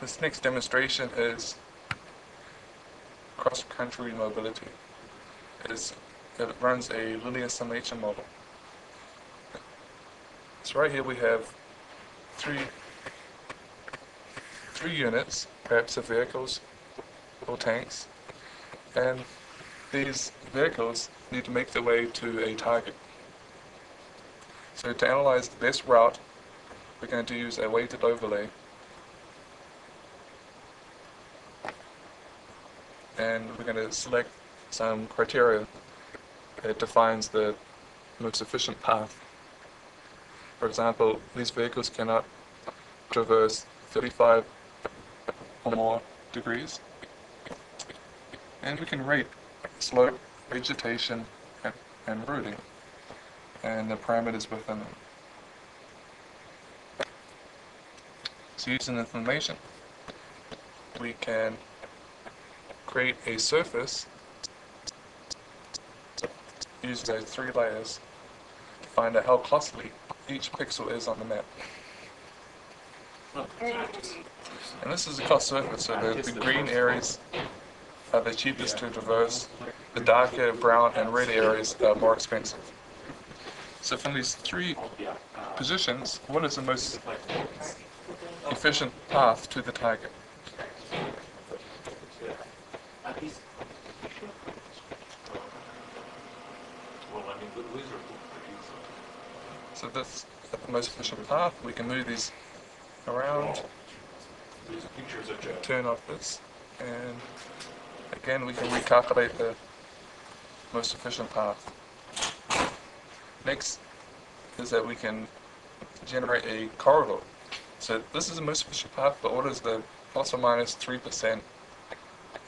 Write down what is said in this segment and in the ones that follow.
This next demonstration is cross-country mobility. It, is, it runs a linear summation model. So right here we have three three units, perhaps of vehicles or tanks, and these vehicles need to make their way to a target. So to analyze the best route, we're going to use a weighted overlay and we're going to select some criteria that defines the most efficient path. For example, these vehicles cannot traverse 35 or more degrees. And we can rate slope, vegetation, and, and routing, and the parameters within them. So using information, we can create a surface use those three layers to find out how costly each pixel is on the map. And this is a cost surface, so the, the green areas are the cheapest to traverse, the darker brown and red areas are more expensive. So from these three positions, what is the most efficient path to the target? So that's the most efficient path. We can move these around, turn off this, and again we can recalculate the most efficient path. Next is that we can generate a corridor. So this is the most efficient path, but what is the plus or minus 3%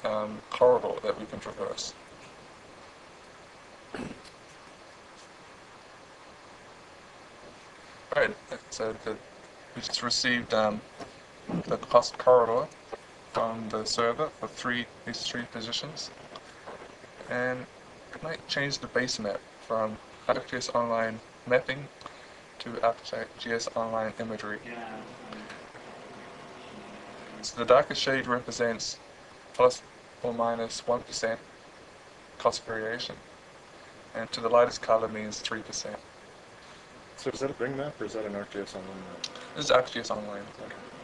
um, corridor that we can traverse? Right, so the, we just received um, the cost corridor from the server for three these three positions, and I might change the base map from ArcGIS Online mapping to ArcGIS Online imagery. So the darkest shade represents plus or minus 1 cost variation, and to the lightest color means 3%. So is that a Bing map or is that an ArcGIS online map? This is ArcGIS Online. Okay.